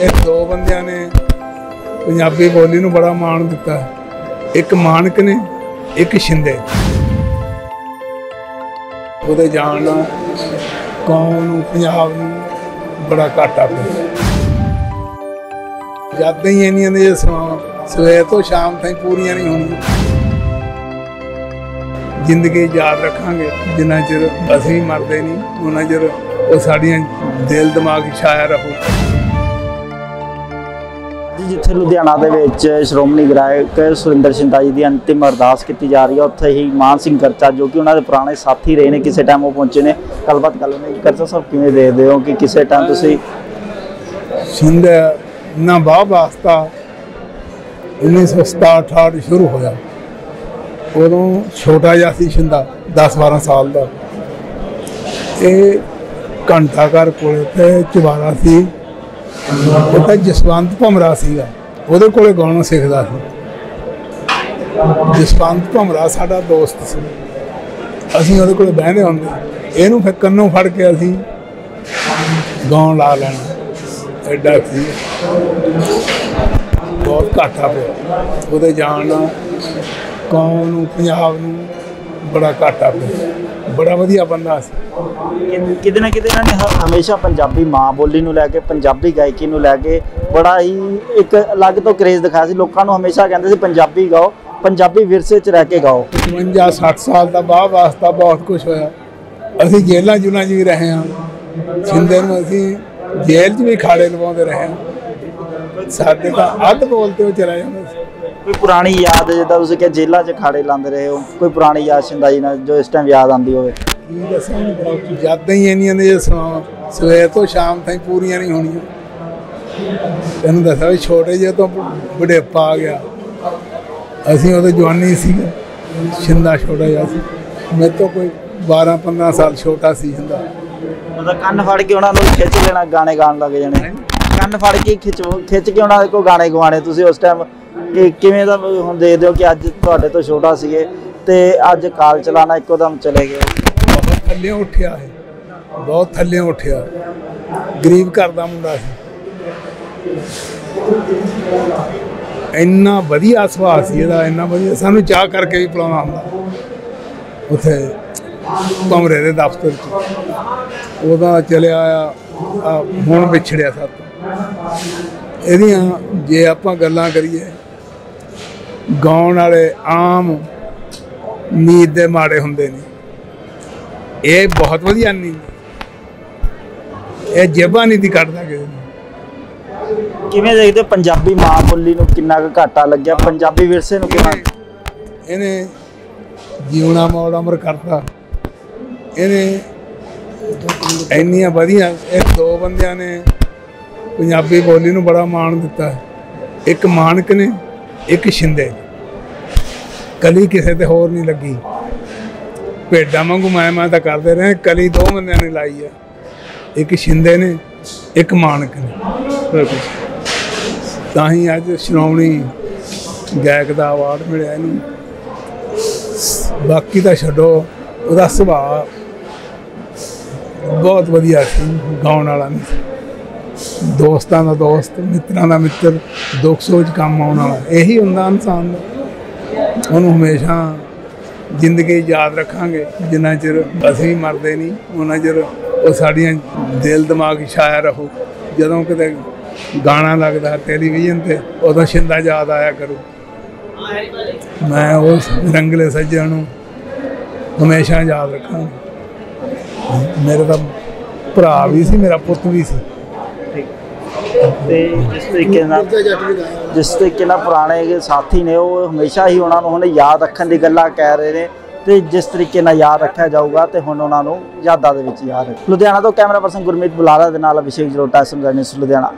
ਇਹ ਦੋ ਬੰਦਿਆਂ ਨੇ ਪੰਜਾਬੀ ਬੋਲੀ ਨੂੰ ਬੜਾ ਮਾਣ ਦਿੱਤਾ। ਇੱਕ ਮਾਨਕ ਨੇ, ਇੱਕ ਸ਼ਿੰਦੇ। ਉਹਦੇ ਜਾਣ ਨਾਲ ਕੌਮ ਨੂੰ, ਪੰਜਾਬ ਨੂੰ ਬੜਾ ਘਾਟਾ ਪਿਆ। ਜਦ ਹੀ ਇੰਨੀਆਂ ਨੇ ਸਵਾ ਸਵੇਰ ਤੋਂ ਸ਼ਾਮ ਤਾਈਂ ਪੂਰੀਆਂ ਨਹੀਂ ਹੋਣੀਆਂ। ਜ਼ਿੰਦਗੀ ਯਾਦ ਰੱਖਾਂਗੇ, ਜਿੰਨਾ ਚਿਰ ਅਸੀਂ ਮਰਦੇ ਨਹੀਂ, ਉਹਨਾਂ ਚਿਰ ਉਹ ਸਾਡੀਆਂ ਦਿਲ ਦਿਮਾਗ ਛਾਇਆ ਰਹੂ। ਜੀ, ਜਿੱਥੇ ਲੁਧਿਆਣਾ ਦੇ ਵਿੱਚ ਸ਼੍ਰੋਮਣੀ ਵਿਧਾਇਕ ਸੁਰਿੰਦਰ ਸ਼ਿੰਦਾ ਜੀ ਦੀ ਅੰਤਿਮ ਅਰਦਾਸ ਕੀਤੀ ਜਾ ਰਹੀ ਹੈ, ਉੱਥੇ ਹੀ ਮਾਨ ਸਿੰਘ ਗਰਚਾ ਜੋ ਕਿ ਉਹਨਾਂ ਦੇ ਪੁਰਾਣੇ ਸਾਥੀ ਰਹੇ ਨੇ, ਕਿਸੇ ਟਾਈਮ ਉਹ ਪਹੁੰਚੇ ਨੇ। ਗੱਲਬਾਤ ਕਰ ਲੈਣੇ ਗਰਚਾ ਸਾਹਿਬ, ਕਿਵੇਂ ਦੇਖਦੇ ਹੋ ਕਿ ਕਿਸੇ ਟਾਈਮ ਤੁਸੀਂ ਸਿੰਧ ਨਾ ਬਾਹ ਵਾਸਤਾ 1967 ਸ਼ੁਰੂ ਹੋਇਆ। ਉਦੋਂ ਛੋਟਾ ਜਿਹਾ ਸੀ ਸ਼ਿੰਦਾ 10 12 ਸਾਲ ਦਾ। ਇਹ ਘੰਟਾ ਘਰ ਕੋਲੇ ਤੇ ਚਵਾਰਾ ਸੀ। ਉਹ ਤਾਂ ਜਸਵੰਤ ਭਮਰਾ ਸੀਗਾ। ਉਹਦੇ ਕੋਲੇ ਗਾਉਣਾ ਸਿੱਖਦਾ ਸੀ। ਜਸਵੰਤ ਭਮਰਾ ਸਾਡਾ ਦੋਸਤ ਸੀ। ਅਸੀਂ ਉਹਦੇ ਕੋਲੇ ਬਹਿੰਦੇ ਹੁੰਦੇ। ਇਹਨੂੰ ਫਿਰ ਕੰਨੋਂ ਫੜ ਕੇ ਅਸੀਂ ਗਾਉਣ ਲਾ ਲੈਣਾ। ਐਡਾ ਸੀ। ਬਹੁਤ ਘਾਟਾ ਪਿਆ। ਉਹਦੇ ਜਾਣ ਨਾਲ ਕੌਮ ਨੂੰ, ਪੰਜਾਬ ਨੂੰ ਬੜਾ ਘਾਟਾ ਪਿਆ। ਬੜਾ ਵਧੀਆ ਬੰਦਾ ਸੀ। ਕਿਤੇ ਨਾ ਕਿਤੇ ਇਹਨਾਂ ਨੇ ਹ- ਹਮੇਸ਼ਾ ਪੰਜਾਬੀ ਮਾਂ ਬੋਲੀ ਨੂੰ ਲੈ ਕੇ ਪੰਜਾਬੀ ਗਾਇਕੀ ਨੂੰ ਲੈ ਕੇ ਬੜਾ ਹੀ ਇੱਕ ਅਲੱਗ ਤੋਂ ਕਰੇਜ਼ ਦਿਖਾਇਆ ਸੀ। ਲੋਕਾਂ ਨੂੰ ਹਮੇਸ਼ਾ ਕਹਿੰਦੇ ਸੀ ਪੰਜਾਬੀ ਗਾਓ ਪੰਜਾਬੀ ਵਿਰਸੇ 'ਚ ਰਹਿ ਕੇ ਗਾਓ। 55 60 ਸਾਲ ਦਾ ਬਾਹ ਵਾਸਤਾ ਬਹੁਤ ਕੁਝ ਹੋਇਆ। ਅਸੀਂ ਜੇਲ੍ਹਾਂ ਜੁਨਾ 'ਚ ਵੀ ਰਹੇ ਹਾਂ। ਸਿੰਦੇ ਨੂੰ ਅਸੀਂ ਜੇਲ੍ਹ 'ਚ ਵੀ ਖਾੜੇ ਲਵਾਉਂਦੇ ਰਹੇ ਹਾਂ। ਸਾਡੇ ਤਾਂ ਅੱਧ ਬੋਲ ਤੇ ਉਹ ਚਲਾ ਜਾਂਦਾ ਸੀ। ਕੋਈ ਪੁਰਾਣੀ ਯਾਦ ਜਿੱਦਾਂ ਤੁਸੀਂ ਕਿ ਜੇਲ੍ਹਾਂ 'ਚ ਖਾੜੇ ਲਾਉਂਦੇ ਰਹੇ ਹੋ ਕੋਈ ਪੁਰਾਣੀ ਯਾਦ ਜੀ ਨਾਲ ਜੋ ਇਸ ਟਾਈਮ ਯਾਦ ਆਉਂਦੀ ਹੋਵੇ? ਕੀ ਦੱਸਾਂ ਜਦ ਹੀ ਇੰਨੀਆਂ ਨੇ ਜੇ ਸਵਾ- ਸਵੇਰ ਤੋਂ ਸ਼ਾਮ ਤਾਈਂ ਪੂਰੀਆਂ ਨਹੀਂ ਹੋਣੀਆਂ। ਤੈਨੂੰ ਦੱਸਿਆ ਵੀ ਛੋਟੇ ਜਿਹੇ ਤੋਂ ਬੁਢੇਪਾ ਆ ਗਿਆ। ਅਸੀਂ ਉਦੋਂ ਜਵਾਨੀ ਸੀ ਸ਼ਿੰਦਾ ਛੋਟਾ ਜਿਹਾ ਸੀ। ਮੇਰੇ ਤੋਂ ਕੋਈ 12 15 ਸਾਲ ਛੋਟਾ ਸੀ ਹੁੰਦਾ ਮਤਲਬ ਕੰਨ ਫੜ ਕੇ ਉਹਨਾਂ ਨੂੰ ਖਿੱਚ ਲੈਣਾ ਗਾਣੇ ਗਾਣ ਲੱਗ ਜਾਣੇ। ਕੰਨ ਫੜ ਕੇ ਖਿੱਚ ਖਿੱਚ ਕੇ ਉਹਨਾਂ ਦੇ ਕੋਲ ਗਾਣੇ ਗਵਾਣੇ ਤੁਸੀਂ ਉਸ ਟਾਈਮ ਕਿ ਕਿਵੇਂ ਦਾ ਹੁਣ ਦੇਖਦੇ ਹੋ ਕਿ ਅੱਜ ਤੁਹਾਡੇ ਤੋਂ ਛੋਟਾ ਸੀਗੇ ਤੇ ਅੱਜ ਕਾਲ ਚਲਾਣਾ ਇੱਕੋ ਦਮ ਚਲੇ ਗਏ। ਬਹੁਤ ਥੱਲੇ ਉੱਠਿਆ ਹੈ ਬਹੁਤ ਥੱਲੇ ਉੱਠਿਆ। ਗਰੀਬ ਘਰ ਦਾ ਮੁੰਡਾ ਸੀ। ਇੰਨਾ ਵਧੀਆ ਸੁਭਾਅ ਸੀ ਇਹਦਾ, ਇੰਨਾ ਵਧੀਆ। ਸਾਨੂੰ ਚਾਹ ਕਰਕੇ ਵੀ ਪਿਲਾਉਣਾ ਹੁੰਦਾ। ਉੱਥੇ ਕਮਰੇ ਦੇ ਦਫ਼ਤਰ 'ਚ। ਉਹਦਾ ਚਲਿਆ ਆ ਆ ਹੁਣ ਵਿਛੜਿਆ ਸਾਥ ਇਹਦੀਆਂ ਜੇ ਆਪਾਂ ਗੱਲਾਂ ਕਰੀਏ ਗਾਉਣ ਵਾਲੇ ਆਮ ਨੀਂਦ ਦੇ ਮਾੜੇ ਹੁੰਦੇ ਨੇ। ਇਹ ਬਹੁਤ ਵਧੀਆ ਨਹੀਂ ਇਹ ਜੇਬਾਂ ਨਹੀਂ ਦੀ ਕੱਢਦਾ ਕਿਸੇ ਨੂੰ। ਕਿਵੇਂ ਦੇਖਦੇ ਪੰਜਾਬੀ ਮਾਂ ਬੋਲੀ ਨੂੰ ਕਿੰਨਾ ਕੁ ਘਾਟਾ ਲੱਗਿਆ? ਪੰਜਾਬੀ ਵਿਰਸੇ ਨੂੰ ਕਿੰਨਾ? ਇਹਨੇ ਜੀਵਨਾ ਮੌੜ ਅਮਰ ਕਰਤਾ। ਇਹਨੇ ਇੰਨੀਆਂ ਵਧੀਆ ਇਹ ਦੋ ਬੰਦਿਆਂ ਨੇ ਪੰਜਾਬੀ ਬੋਲੀ ਨੂੰ ਬੜਾ ਮਾਣ ਦਿੱਤਾ। ਇੱਕ ਮਾਨਕ ਨੇ। ਇੱਕ ਸ਼ਿੰਦੇ। ਕਲੀ ਕਿਸੇ ਤੇ ਹੋਰ ਨਹੀਂ ਲੱਗੀ। ਭੇਡਾਂ ਵਾਂਗੂ ਮੈਂ ਮੈਂ ਤਾਂ ਕਰਦੇ ਰਹੇ ਕਲੀ ਦੋ ਬੰਦਿਆਂ ਨੇ ਲਾਈ ਹੈ ਇੱਕ ਸ਼ਿੰਦੇ ਨੇ ਇੱਕ ਮਾਨਕ ਨੇ। ਤਾਂ ਹੀ ਅੱਜ ਸ਼੍ਰੋਮਣੀ ਗਾਇਕ ਦਾ ਅਵਾਰਡ ਮਿਲਿਆ ਇਹਨੂੰ। ਬਾਕੀ ਤਾਂ ਛੱਡੋ ਉਹਦਾ ਸੁਭਾਅ ਬਹੁਤ ਵਧੀਆ ਸੀ ਗਾਉਣ ਵਾਲਾ ਨਹੀਂ। ਦੋਸਤਾਂ ਦਾ ਦੋਸਤ, ਮਿੱਤਰਾਂ ਦਾ ਮਿੱਤਰ, ਦੁੱਖ ਸੋਚ ਕੰਮ ਆਉਣ ਵਾਲਾ, ਇਹੀ ਹੁੰਦਾ ਇਨਸਾਨ ਦਾ। ਉਹਨੂੰ ਹਮੇਸ਼ਾ ਜ਼ਿੰਦਗੀ ਯਾਦ ਰੱਖਾਂਗੇ, ਜਿੰਨਾ ਚਿਰ ਅਸੀਂ ਮਰਦੇ ਨਹੀਂ, ਉਹਨਾਂ ਚਿਰ ਉਹ ਸਾਡੀਆਂ ਦਿਲ ਦਿਮਾਗ ਛਾਇਆ ਰਹੋ। ਜਦੋਂ ਕਿਤੇ ਗਾਣਾ ਲੱਗਦਾ ਟੈਲੀਵਿਜ਼ਨ ਤੇ, ਉਦੋਂ ਸ਼ਿੰਦਾ ਯਾਦ ਆਇਆ ਕਰੂ। ਮੈਂ ਉਸ ਰੰਗਲੇ ਸੱਜਣ ਨੂੰ ਹਮੇਸ਼ਾ ਯਾਦ ਰੱਖਾਂਗਾ। ਮੇਰੇ ਤਾਂ ਭਰਾ ਵੀ ਸੀ, ਮੇਰਾ ਪੁੱਤ ਵੀ ਸੀ। ਤੇ ਜਿਸ ਤਰੀਕੇ ਨਾਲ ਜਿਸ ਤਰੀਕੇ ਨਾਲ ਪੁਰਾਣੇ ਸਾਥੀ ਨੇ, ਉਹ ਹਮੇਸ਼ਾ ਹੀ ਉਹਨਾਂ ਨੂੰ ਹੁਣ ਯਾਦ ਰੱਖਣ ਦੀ ਗੱਲਾਂ ਕਹਿ ਰਹੇ ਨੇ ਤੇ ਜਿਸ ਤਰੀਕੇ ਨਾਲ ਯਾਦ ਰੱਖਿਆ ਜਾਊਗਾ ਤੇ ਹੁਣ ਉਹਨਾਂ ਨੂੰ ਯਾਦਾਂ ਦੇ ਵਿੱਚ ਯਾਦ ਰੱਖ ਲੁਧਿਆਣਾ ਤੋਂ ਕੈਮਰਾ ਪਰਸਨ ਗੁਰਮੀਤ ਬੁਲਾਰਾ ਦੇ ਨਾਲ ਅਭਿਸ਼ੇਕ ਜਲੋਟਾ ਸਮਝਾਣੀ ਲੁਧਿਆਣਾ।